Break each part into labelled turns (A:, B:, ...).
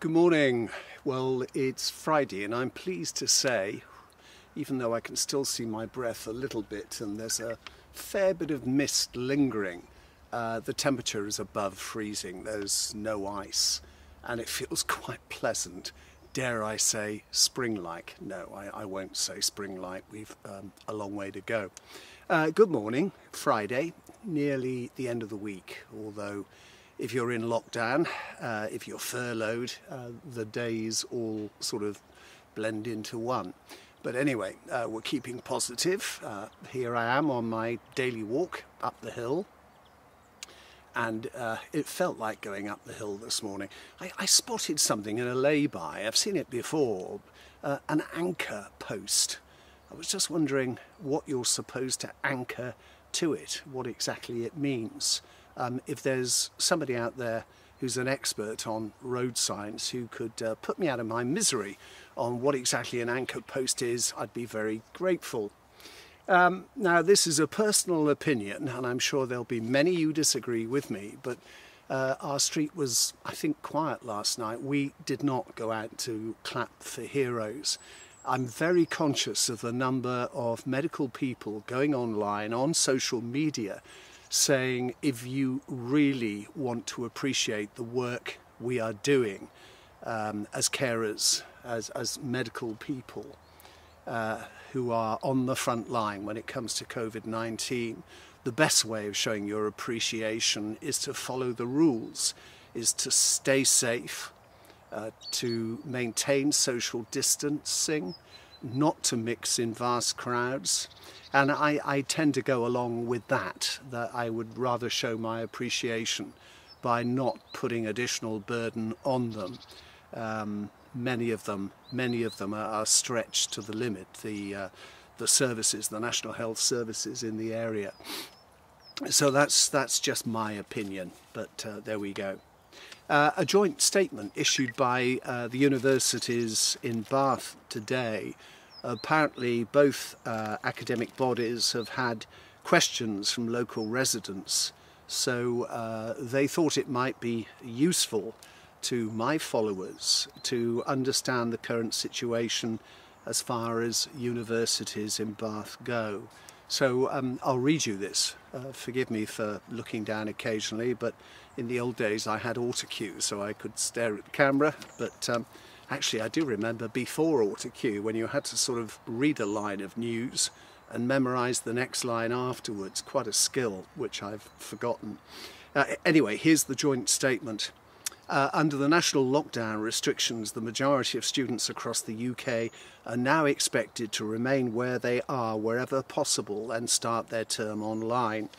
A: Good morning. Well, it's Friday, and I'm pleased to say, even though I can still see my breath a little bit and there's a fair bit of mist lingering, uh, the temperature is above freezing. There's no ice, and it feels quite pleasant. Dare I say spring like? No, I, I won't say spring like. We've um, a long way to go. Uh, good morning, Friday, nearly the end of the week, although if you're in lockdown, uh, if you're furloughed, uh, the days all sort of blend into one. But anyway, uh, we're keeping positive. Uh, here I am on my daily walk up the hill. And uh, it felt like going up the hill this morning. I, I spotted something in a lay-by. I've seen it before, uh, an anchor post. I was just wondering what you're supposed to anchor to it, what exactly it means. Um, if there's somebody out there who's an expert on road signs who could uh, put me out of my misery on what exactly an anchor post is, I'd be very grateful. Um, now, this is a personal opinion, and I'm sure there'll be many who disagree with me, but uh, our street was, I think, quiet last night. We did not go out to clap for heroes. I'm very conscious of the number of medical people going online on social media saying if you really want to appreciate the work we are doing um, as carers, as, as medical people uh, who are on the front line when it comes to COVID-19, the best way of showing your appreciation is to follow the rules, is to stay safe, uh, to maintain social distancing, not to mix in vast crowds. And I, I tend to go along with that, that I would rather show my appreciation by not putting additional burden on them. Um, many of them, many of them are, are stretched to the limit. The, uh, the services, the national health services in the area. So that's, that's just my opinion, but uh, there we go. Uh, a joint statement issued by uh, the universities in Bath today. Apparently, both uh, academic bodies have had questions from local residents, so uh, they thought it might be useful to my followers to understand the current situation as far as universities in Bath go. So um, I'll read you this. Uh, forgive me for looking down occasionally, but in the old days I had autocue so I could stare at the camera. But um, actually I do remember before autocue when you had to sort of read a line of news and memorize the next line afterwards. Quite a skill which I've forgotten. Uh, anyway, here's the joint statement. Uh, under the national lockdown restrictions, the majority of students across the UK are now expected to remain where they are wherever possible and start their term online.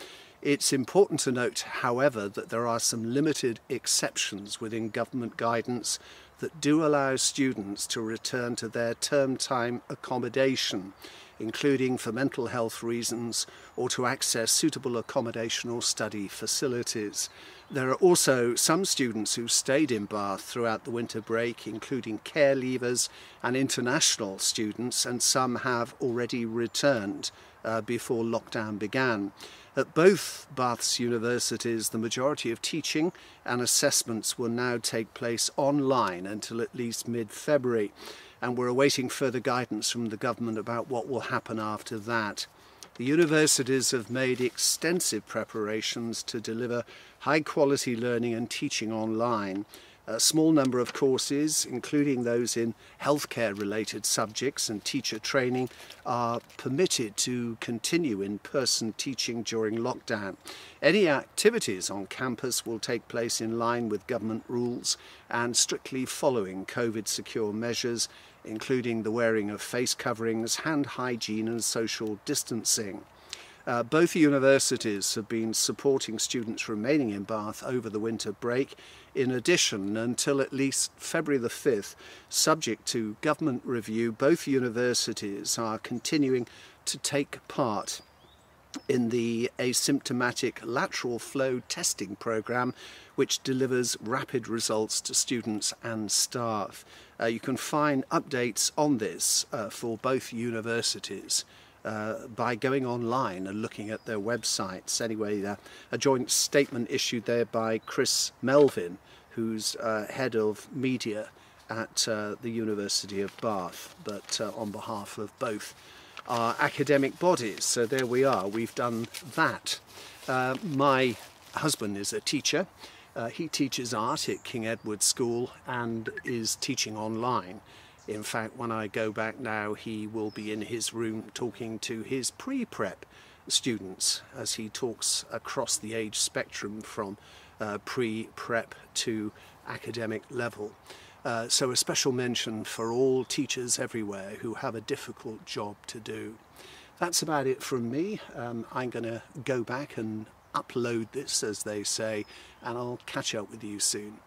A: It's important to note, however, that there are some limited exceptions within government guidance that do allow students to return to their term time accommodation including for mental health reasons or to access suitable accommodation or study facilities. There are also some students who stayed in Bath throughout the winter break, including care leavers and international students, and some have already returned uh, before lockdown began. At both Bath's universities, the majority of teaching and assessments will now take place online until at least mid-February and we're awaiting further guidance from the government about what will happen after that. The universities have made extensive preparations to deliver high quality learning and teaching online a small number of courses, including those in healthcare related subjects and teacher training, are permitted to continue in-person teaching during lockdown. Any activities on campus will take place in line with government rules and strictly following COVID secure measures, including the wearing of face coverings, hand hygiene and social distancing. Uh, both universities have been supporting students remaining in Bath over the winter break. In addition, until at least February the 5th, subject to government review, both universities are continuing to take part in the asymptomatic lateral flow testing program which delivers rapid results to students and staff. Uh, you can find updates on this uh, for both universities uh, by going online and looking at their websites. Anyway, uh, a joint statement issued there by Chris Melvin, who's uh, head of media at uh, the University of Bath, but on behalf of both our academic bodies. So there we are, we've done that. Uh, my husband is a teacher. Uh, he teaches art at King Edward School and is teaching online. In fact, when I go back now, he will be in his room talking to his pre-prep students as he talks across the age spectrum from uh, pre-prep to academic level. Uh, so a special mention for all teachers everywhere who have a difficult job to do. That's about it from me. Um, I'm going to go back and upload this, as they say, and I'll catch up with you soon.